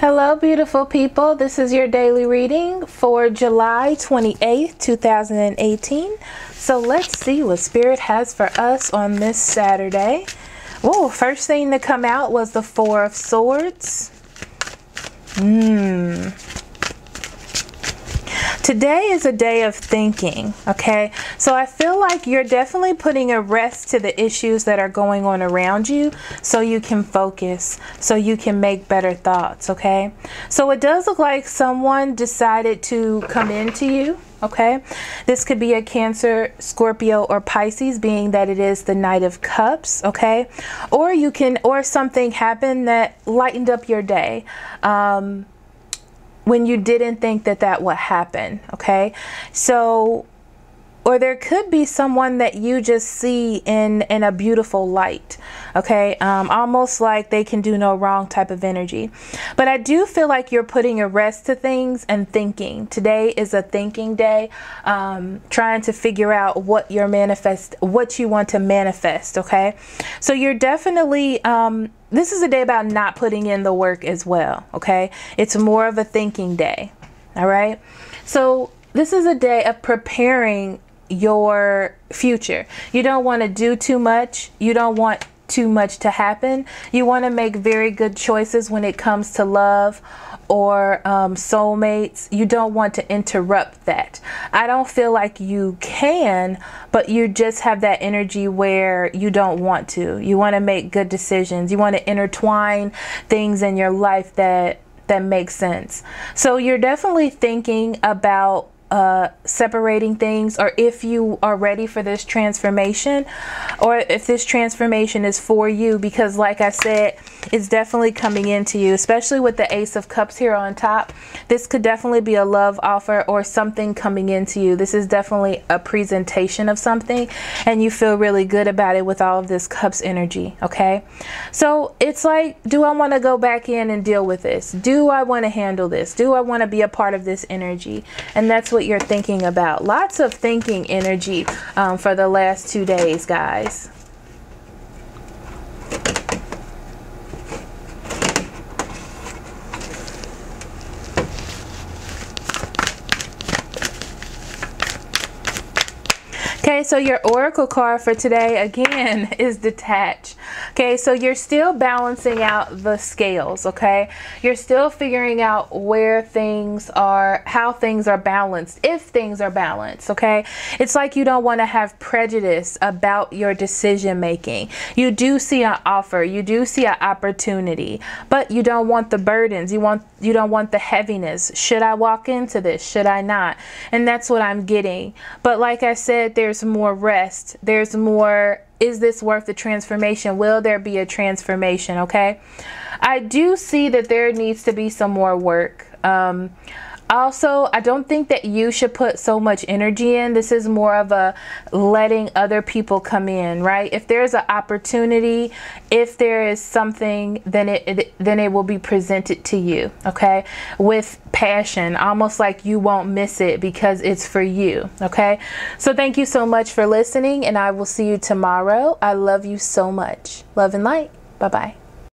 Hello, beautiful people. This is your daily reading for July 28th, 2018. So let's see what Spirit has for us on this Saturday. Whoa, first thing to come out was the Four of Swords. Mmm. Today is a day of thinking, okay? So I feel like you're definitely putting a rest to the issues that are going on around you so you can focus, so you can make better thoughts, okay? So it does look like someone decided to come into you, okay? This could be a Cancer, Scorpio, or Pisces, being that it is the Knight of Cups, okay? Or you can, or something happened that lightened up your day. Um, when you didn't think that that would happen. Okay. So, or there could be someone that you just see in in a beautiful light okay um, almost like they can do no wrong type of energy but i do feel like you're putting a rest to things and thinking today is a thinking day um, trying to figure out what you're manifest what you want to manifest okay so you're definitely um, this is a day about not putting in the work as well, okay? It's more of a thinking day, all right? So this is a day of preparing your future. You don't want to do too much. You don't want too much to happen. You want to make very good choices when it comes to love or um, soulmates. You don't want to interrupt that. I don't feel like you can, but you just have that energy where you don't want to. You want to make good decisions. You want to intertwine things in your life that that makes sense. So you're definitely thinking about uh, separating things or if you are ready for this transformation or if this transformation is for you because like I said it's definitely coming into you especially with the ace of cups here on top. This could definitely be a love offer or something coming into you. This is definitely a presentation of something and you feel really good about it with all of this cups energy okay? So it's like do I want to go back in and deal with this? Do I want to handle this? Do I want to be a part of this energy? And that's what what you're thinking about. Lots of thinking energy um, for the last two days, guys. Okay, so your oracle card for today again is detached. Okay, so you're still balancing out the scales, okay? You're still figuring out where things are, how things are balanced, if things are balanced, okay? It's like you don't want to have prejudice about your decision making. You do see an offer, you do see an opportunity, but you don't want the burdens. You want you don't want the heaviness. Should I walk into this? Should I not? And that's what I'm getting. But like I said, there's there's more rest. There's more, is this worth the transformation? Will there be a transformation? Okay. I do see that there needs to be some more work. Um, also, I don't think that you should put so much energy in. This is more of a letting other people come in, right? If there's an opportunity, if there is something, then it, it then it will be presented to you, okay? With passion, almost like you won't miss it because it's for you, okay? So thank you so much for listening and I will see you tomorrow. I love you so much. Love and light. Bye-bye.